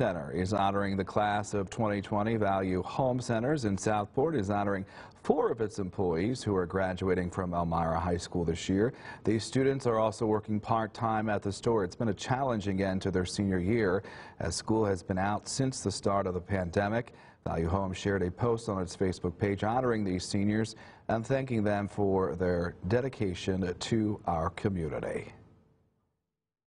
Center is honoring the class of 2020. Value Home Centers in Southport is honoring four of its employees who are graduating from Elmira High School this year. These students are also working part-time at the store. It's been a challenging end to their senior year as school has been out since the start of the pandemic. Value Home shared a post on its Facebook page honoring these seniors and thanking them for their dedication to our community.